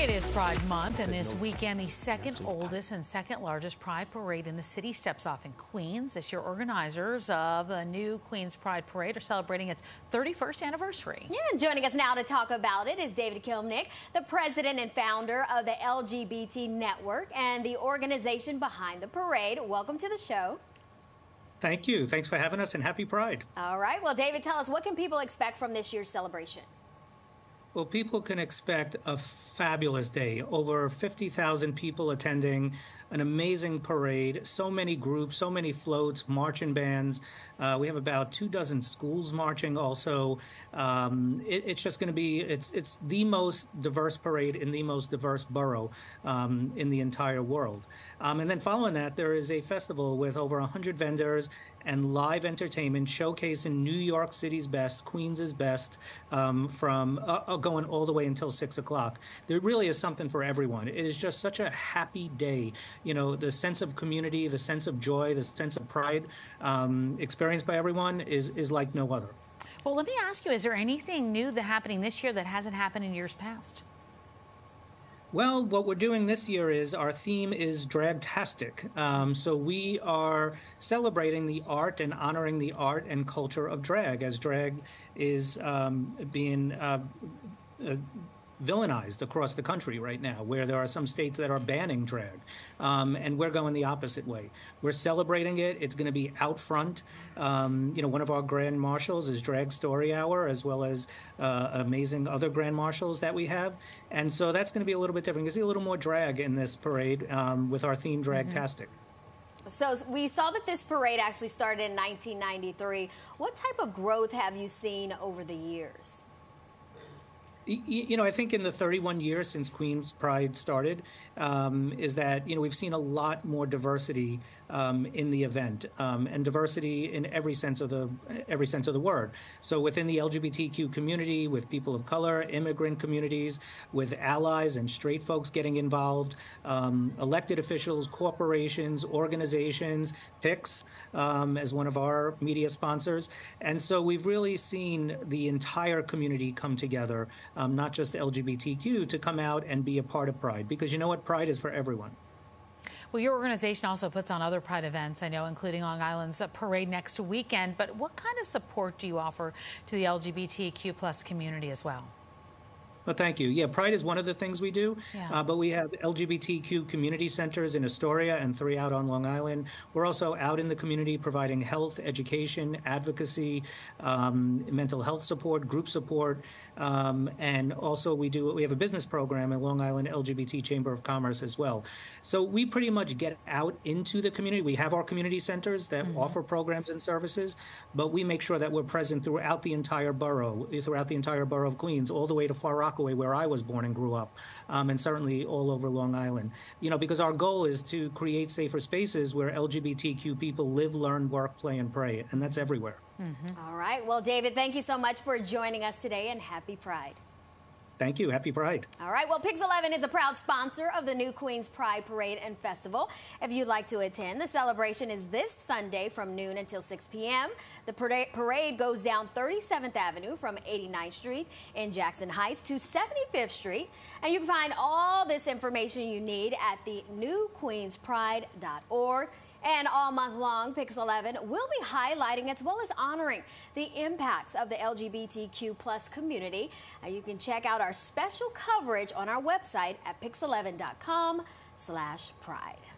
It is Pride Month, and this weekend, the second oldest and second largest Pride Parade in the city steps off in Queens. This year, organizers of the new Queens Pride Parade are celebrating its 31st anniversary. Yeah, and joining us now to talk about it is David Kilmnick, the president and founder of the LGBT Network and the organization behind the parade. Welcome to the show. Thank you. Thanks for having us, and happy Pride. All right. Well, David, tell us what can people expect from this year's celebration? Well, people can expect a fabulous day. Over 50,000 people attending, an amazing parade, so many groups, so many floats, marching bands. Uh, we have about two dozen schools marching also. Um, it, it's just going to be, it's, it's the most diverse parade in the most diverse borough um, in the entire world. Um, and then following that, there is a festival with over 100 vendors and live entertainment showcasing New York City's best, Queens' best, um, from uh, uh, going all the way until six o'clock. There really is something for everyone. It is just such a happy day. You know, the sense of community, the sense of joy, the sense of pride um, experienced by everyone is, is like no other. Well, let me ask you, is there anything new that happening this year that hasn't happened in years past? Well, what we're doing this year is our theme is dragtastic. Um, so we are celebrating the art and honoring the art and culture of drag, as drag is um, being uh, uh, villainized across the country right now, where there are some states that are banning drag. Um, and we're going the opposite way. We're celebrating it. It's going to be out front. Um, you know, one of our grand marshals is Drag Story Hour, as well as uh, amazing other grand marshals that we have. And so that's going to be a little bit different. You see a little more drag in this parade um, with our theme, Dragtastic. Mm-hmm. So we saw that this parade actually started in 1993. What type of growth have you seen over the years? You know, I think in the 31 years since Queen's Pride started, um, is that you know we've seen a lot more diversity um, in the event um, and diversity in every sense of the every sense of the word. So within the LGBTQ community, with people of color, immigrant communities, with allies and straight folks getting involved, um, elected officials, corporations, organizations, PIX um, as one of our media sponsors, and so we've really seen the entire community come together, um, not just LGBTQ, to come out and be a part of Pride because you know what, Pride is for everyone. Well, your organization also puts on other Pride events, I know, including Long Island's parade next weekend. But what kind of support do you offer to the LGBTQ plus community as well? Well, thank you. Yeah, Pride is one of the things we do, yeah. uh, but we have LGBTQ community centers in Astoria and three out on Long Island. We're also out in the community providing health, education, advocacy, um, mental health support, group support, um, and also we do we have a business program in Long Island LGBT Chamber of Commerce as well. So we pretty much get out into the community. We have our community centers that mm-hmm. offer programs and services, but we make sure that we're present throughout the entire borough, throughout the entire borough of Queens, all the way to Far Rockaway, where I was born and grew up, um, and certainly all over Long Island. You know, because our goal is to create safer spaces where LGBTQ people live, learn, work, play, and pray, and that's everywhere. Mm-hmm. All right. Well, David, thank you so much for joining us today, and happy Pride. Thank you. Happy Pride. All right. Well, Pix 11 is a proud sponsor of the new Queens Pride Parade and Festival. If you'd like to attend, the celebration is this Sunday from noon until 6 p.m. The parade goes down 37th Avenue from 89th Street in Jackson Heights to 75th Street. And you can find all this information you need at the newqueenspride.org. And all month long, Pix 11 will be highlighting as well as honoring the impacts of the LGBTQ plus community. You can check out our special coverage on our website at pix11.com slash pride.